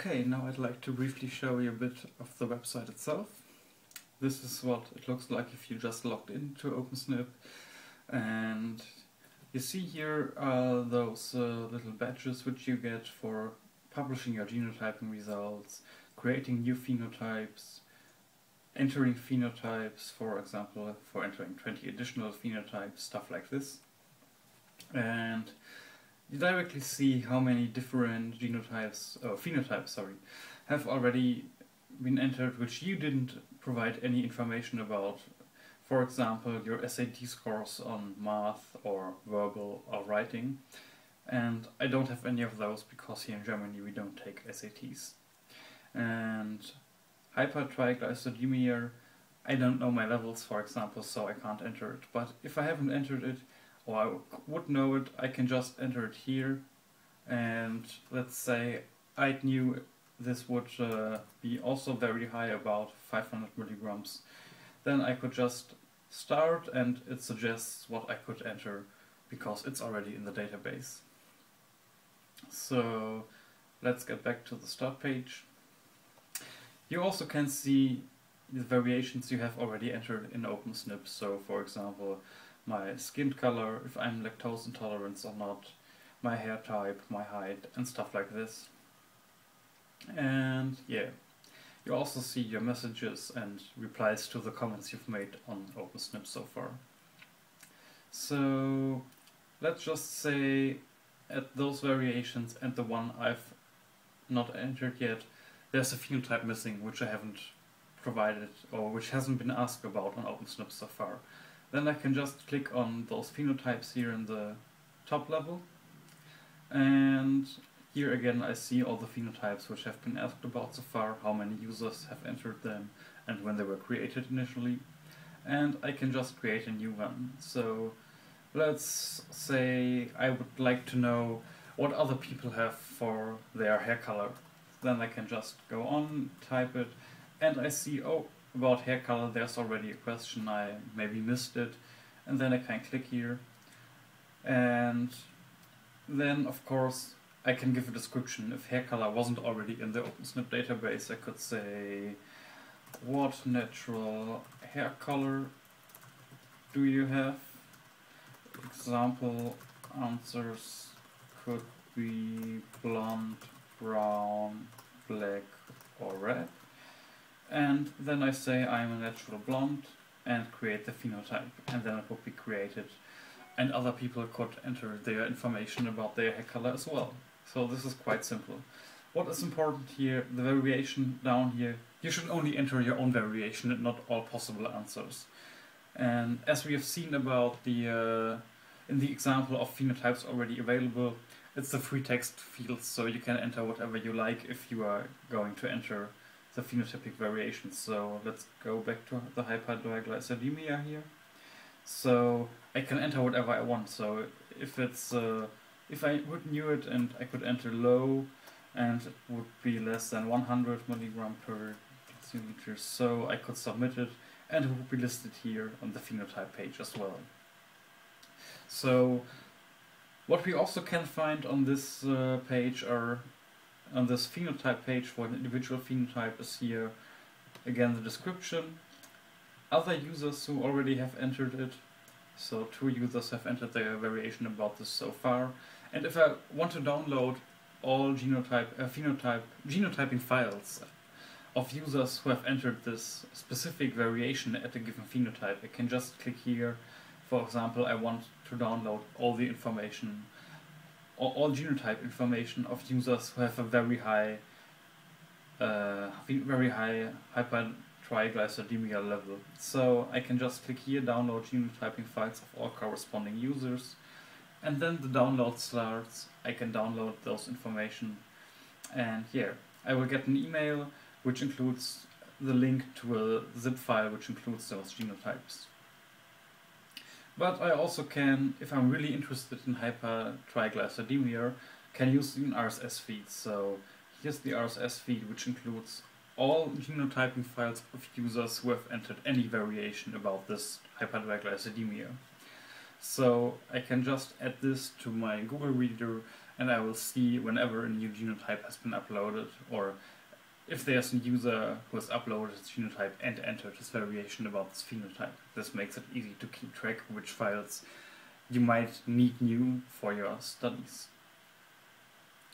Okay, now I'd like to briefly show you a bit of the website itself. This is what it looks like if you just logged into OpenSNP. And you see here are those uh, little badges which you get for publishing your genotyping results, creating new phenotypes, entering phenotypes, for example, for entering 20 additional phenotypes, stuff like this. And you directly see how many different genotypes, or phenotypes, sorry, have already been entered which you didn't provide any information about. For example, your SAT scores on math or verbal or writing. And I don't have any of those because here in Germany we don't take SATs. And hypertriglyceridemia, I don't know my levels, for example, so I can't enter it. But if I haven't entered it, or I would know it, I can just enter it here. And let's say I knew this would uh, be also very high, about 500 milligrams. Then I could just start and it suggests what I could enter because it's already in the database. So let's get back to the start page. You also can see the variations you have already entered in OpenSNP. So for example, my skin color, if I'm lactose intolerant or not, my hair type, my height, and stuff like this. And yeah, you also see your messages and replies to the comments you've made on OpenSNP so far. So let's just say at those variations and the one I've not entered yet, there's a phenotype missing which I haven't provided or which hasn't been asked about on OpenSNP so far. Then I can just click on those phenotypes here in the top level. And here again I see all the phenotypes which have been asked about so far, how many users have entered them and when they were created initially. And I can just create a new one. So let's say I would like to know what other people have for their hair color. Then I can just go on, type it, and I see, oh, about hair color, there's already a question, I maybe missed it, and then I can click here. And then, of course, I can give a description. If hair color wasn't already in the OpenSNP database, I could say, what natural hair color do you have? Example answers could be blonde, brown, black, or red and then I say I'm a natural blonde and create the phenotype and then it would be created and other people could enter their information about their hair color as well. So this is quite simple. What is important here, the variation down here, you should only enter your own variation and not all possible answers. And as we have seen about the, uh, in the example of phenotypes already available, it's the free text field, so you can enter whatever you like if you are going to enter the phenotypic variations. So let's go back to the hypertriglyceridemia here. So I can enter whatever I want. So if it's uh, if I would knew it and I could enter low and it would be less than 100 milligram per deciliter, so I could submit it and it would be listed here on the phenotype page as well. So what we also can find on this uh, page are on this phenotype page for an individual phenotype is here again the description. Other users who already have entered it, so two users have entered their variation about this so far. And if I want to download all genotype, uh, phenotype, genotyping files of users who have entered this specific variation at a given phenotype, I can just click here. For example, I want to download all the information all, all genotype information of users who have a very high, uh, very high hypertriglyceridemia level. So I can just click here, download genotyping files of all corresponding users, and then the download starts. I can download those information, and here I will get an email which includes the link to a zip file which includes those genotypes. But I also can, if I'm really interested in hypertriglyceridemia, can use an RSS feed. So here's the RSS feed which includes all genotyping files of users who have entered any variation about this hypertriglyceridemia. So I can just add this to my Google Reader and I will see whenever a new genotype has been uploaded or if there's a user who has uploaded his phenotype and entered his variation about this phenotype. This makes it easy to keep track which files you might need new for your studies.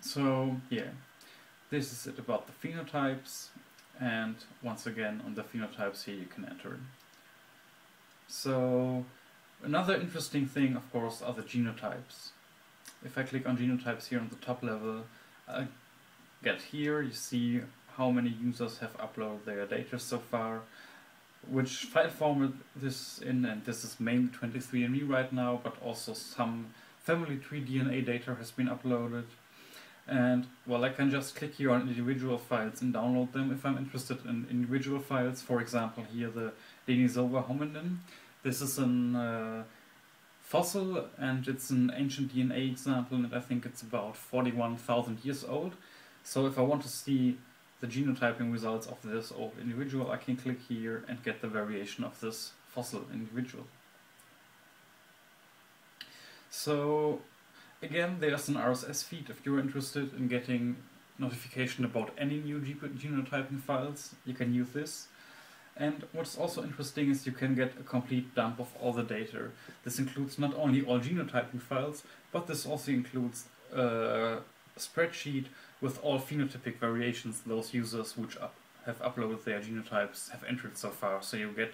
So yeah, this is it about the phenotypes and once again on the phenotypes here you can enter. So another interesting thing of course are the genotypes. If I click on genotypes here on the top level, I get here, you see how many users have uploaded their data so far, which file format this in, and this is mainly 23andMe right now, but also some family tree DNA data has been uploaded. And well, I can just click here on individual files and download them if I'm interested in individual files. For example, here the Denisova hominin. This is an uh, fossil and it's an ancient DNA example, and I think it's about 41,000 years old. So if I want to see the genotyping results of this old individual, I can click here and get the variation of this fossil individual. So again, there's an RSS feed if you're interested in getting notification about any new genotyping files, you can use this. And what's also interesting is you can get a complete dump of all the data. This includes not only all genotyping files, but this also includes a spreadsheet with all phenotypic variations those users which up have uploaded their genotypes have entered so far. So you get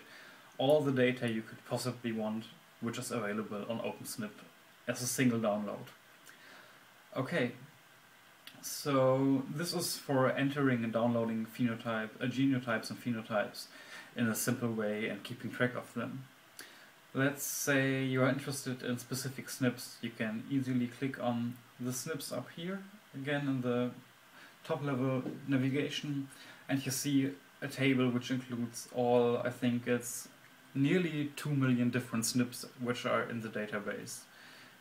all the data you could possibly want, which is available on OpenSNP as a single download. Okay, so this is for entering and downloading phenotype, uh, genotypes and phenotypes in a simple way and keeping track of them. Let's say you are interested in specific SNPs, you can easily click on the SNPs up here again in the top level navigation and you see a table which includes all, I think it's nearly 2 million different SNPs which are in the database.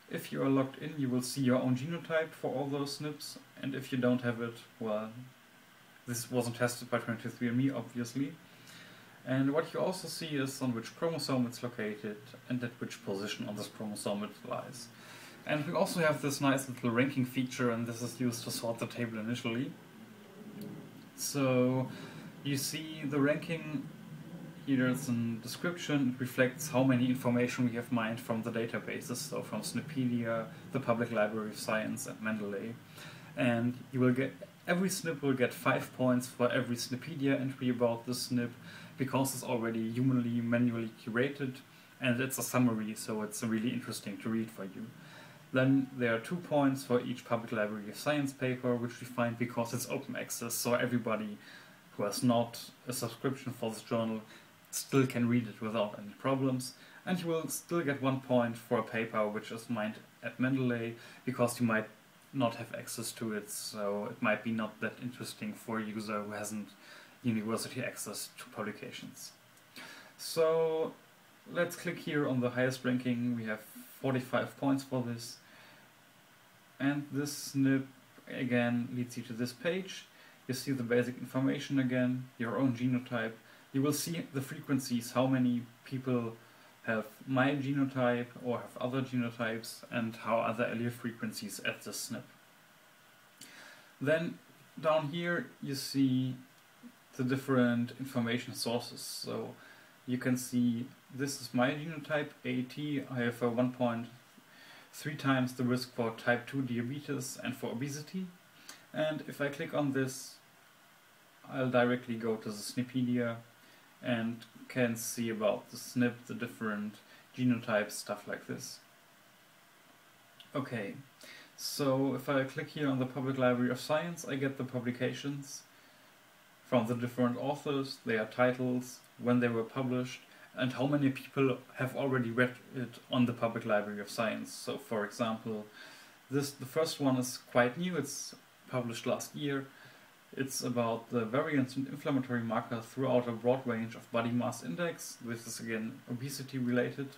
If you are logged in you will see your own genotype for all those SNPs and if you don't have it, well, this wasn't tested by 23andMe obviously. And what you also see is on which chromosome it's located and at which position on this chromosome it lies. And we also have this nice little ranking feature and this is used to sort the table initially. So you see the ranking here is a description, it reflects how many information we have mined from the databases, so from SNPedia, the Public Library of Science and Mendeley. And you will get every SNP will get 5 points for every SNPedia entry about the SNP because it's already humanly manually curated and it's a summary so it's really interesting to read for you. Then there are two points for each Public Library of Science paper, which we find because it's open access, so everybody who has not a subscription for this journal still can read it without any problems. And you will still get one point for a paper which is mined at Mendeley, because you might not have access to it, so it might be not that interesting for a user who hasn't university access to publications. So let's click here on the highest ranking. We have 45 points for this and this SNP again leads you to this page. You see the basic information again, your own genotype. You will see the frequencies, how many people have my genotype or have other genotypes and how other allele frequencies at the SNP. Then down here you see the different information sources. So you can see this is my genotype, AT, I have a 1.3 three times the risk for type 2 diabetes and for obesity. And if I click on this, I'll directly go to the SNPedia and can see about the SNP, the different genotypes, stuff like this. Okay, so if I click here on the Public Library of Science, I get the publications from the different authors, their titles, when they were published, and how many people have already read it on the Public Library of Science. So, for example, this the first one is quite new. It's published last year. It's about the variants in inflammatory markers throughout a broad range of body mass index. This is again obesity related.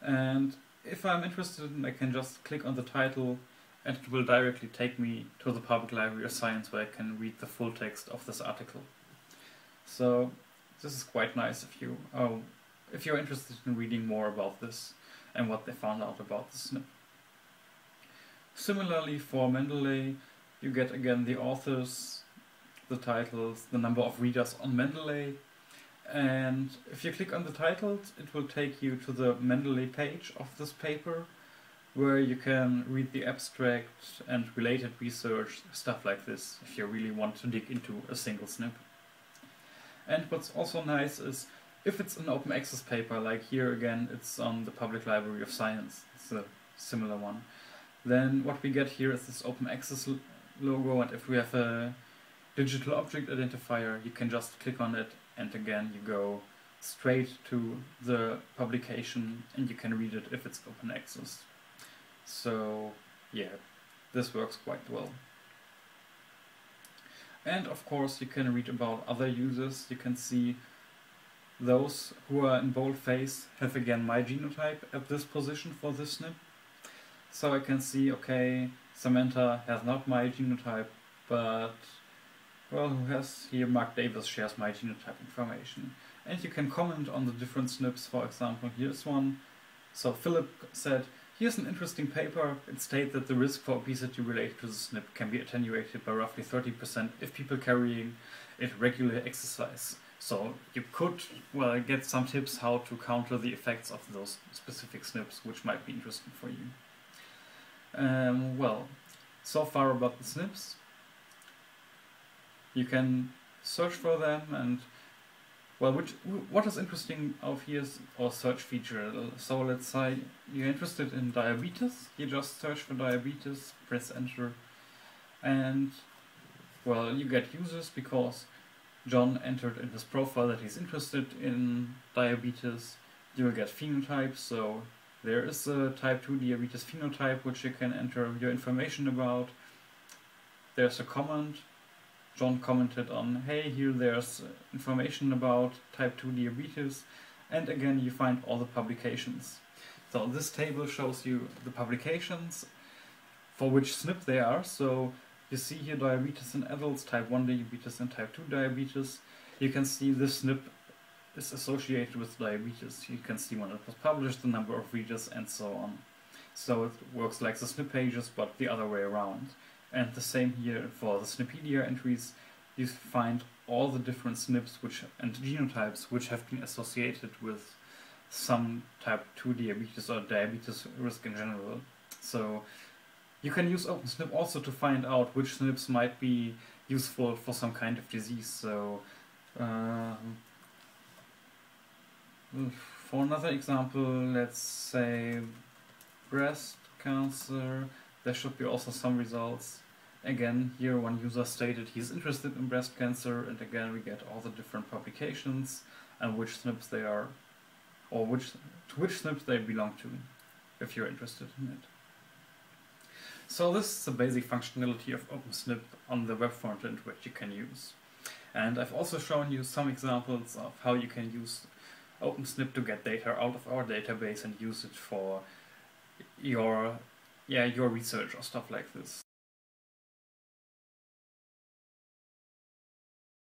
And if I'm interested, I can just click on the title and it will directly take me to the Public Library of Science where I can read the full text of this article. So this is quite nice if you oh, if you're interested in reading more about this and what they found out about the SNP. Similarly for Mendeley, you get again the authors, the titles, the number of readers on Mendeley, and if you click on the titles, it will take you to the Mendeley page of this paper, where you can read the abstract and related research, stuff like this, if you really want to dig into a single SNP. And what's also nice is, if it's an open access paper, like here again, it's on the Public Library of Science, it's a similar one, then what we get here is this open access logo, and if we have a digital object identifier, you can just click on it, and again, you go straight to the publication, and you can read it if it's open access. So yeah, this works quite well. And of course you can read about other users, you can see those who are in boldface have again my genotype at this position for this SNP. So I can see, okay, Samantha has not my genotype, but, well, who has here, Mark Davis shares my genotype information. And you can comment on the different SNPs, for example, here's one. So Philip said, Here's an interesting paper. It states that the risk for obesity related to the SNP can be attenuated by roughly 30% if people carrying it regularly exercise. So you could well get some tips how to counter the effects of those specific SNPs, which might be interesting for you. Um, well, so far about the SNPs. You can search for them and well, which what is interesting of here's our search feature. So let's say you're interested in diabetes, you just search for diabetes, press enter, and well, you get users because John entered in his profile that he's interested in diabetes. You will get phenotypes, so there is a type 2 diabetes phenotype which you can enter your information about. There's a comment John commented on, hey, here there's information about type 2 diabetes, and again you find all the publications. So this table shows you the publications for which SNP they are, so you see here diabetes in adults, type 1 diabetes and type 2 diabetes. You can see this SNP is associated with diabetes. You can see when it was published, the number of readers, and so on. So it works like the SNP pages, but the other way around. And the same here for the SNPedia entries, you find all the different SNPs which and genotypes which have been associated with some type 2 diabetes or diabetes risk in general. So you can use OpenSNP also to find out which SNPs might be useful for some kind of disease. So um, for another example, let's say breast cancer, there should be also some results. Again, here one user stated he's interested in breast cancer, and again we get all the different publications and which SNPs they are, or which to which SNPs they belong to, if you're interested in it. So this is the basic functionality of OpenSNP on the web frontend which you can use. And I've also shown you some examples of how you can use OpenSNP to get data out of our database and use it for your yeah, your research or stuff like this.